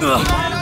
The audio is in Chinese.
呃哥。